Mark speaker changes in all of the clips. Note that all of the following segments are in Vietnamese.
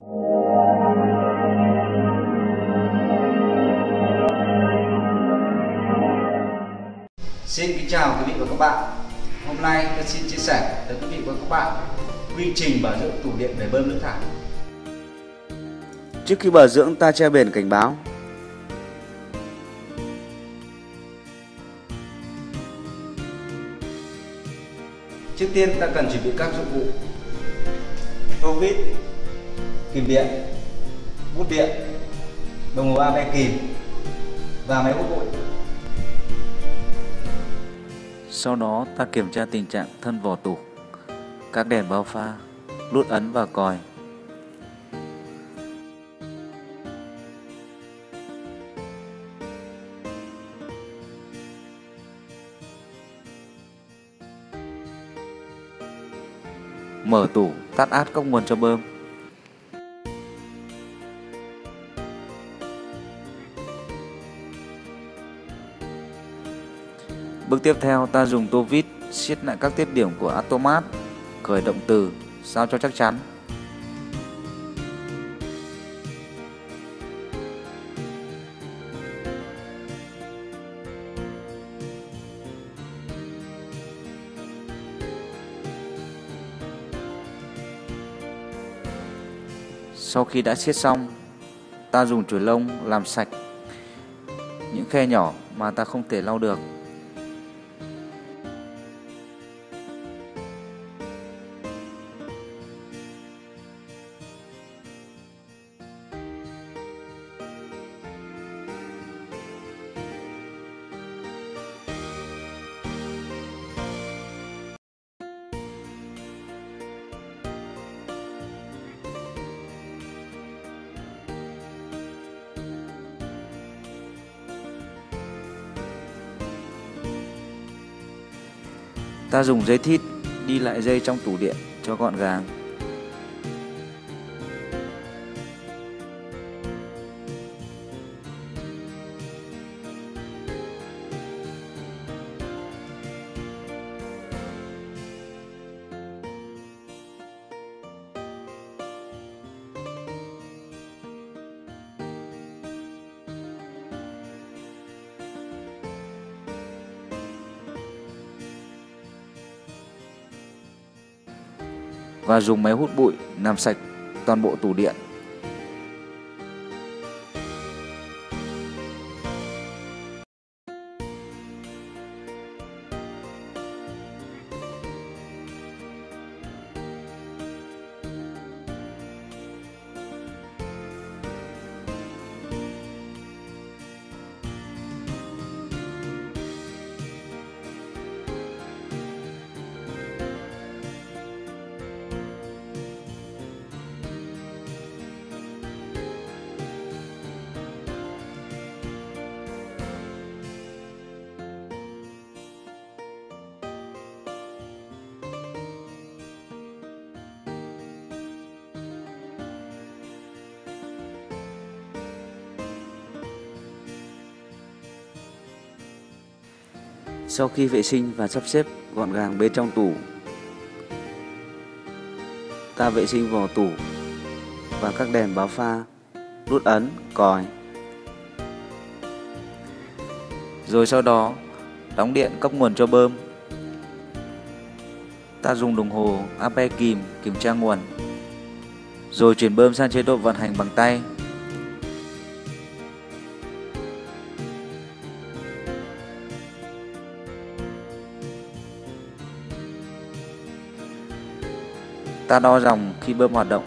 Speaker 1: Xin kính chào quý vị và các bạn. Hôm nay tôi xin chia sẻ tới quý vị và các bạn quy trình bảo dưỡng tủ điện bể bơm nước thải.
Speaker 2: Trước khi bảo dưỡng ta treo biển cảnh báo.
Speaker 1: Trước tiên ta cần chuẩn bị các dụng cụ tô vít, kìm điện, bút điện, đồng hồ AB kìm và máy hút bụi.
Speaker 2: Sau đó ta kiểm tra tình trạng thân vỏ tủ, các đèn bao pha, nút ấn và còi. Mở tủ, tắt át các nguồn cho bơm. Bước tiếp theo ta dùng tô vít siết lại các tiết điểm của automat, khởi động từ sao cho chắc chắn. Sau khi đã siết xong, ta dùng chuỗi lông làm sạch những khe nhỏ mà ta không thể lau được. Ta dùng dây thít đi lại dây trong tủ điện cho gọn gàng. Và dùng máy hút bụi làm sạch toàn bộ tủ điện. Sau khi vệ sinh và sắp xếp gọn gàng bên trong tủ, ta vệ sinh vỏ tủ và các đèn báo pha, nút ấn, còi. Rồi sau đó, đóng điện cấp nguồn cho bơm. Ta dùng đồng hồ ampere kìm kiểm tra nguồn. Rồi chuyển bơm sang chế độ vận hành bằng tay ta đo dòng khi bơm hoạt động.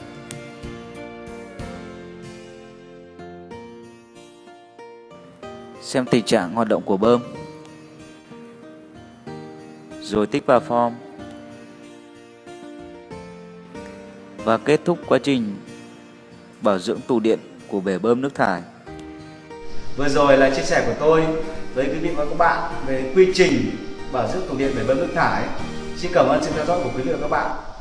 Speaker 2: Xem tình trạng hoạt động của bơm. Rồi tích vào form. Và kết thúc quá trình bảo dưỡng tủ điện của bể bơm nước thải.
Speaker 1: Vừa rồi là chia sẻ của tôi với quý vị và các bạn về quy trình bảo dưỡng tủ điện bể bơm nước thải. Xin cảm ơn sự theo dõi của quý vị và các bạn.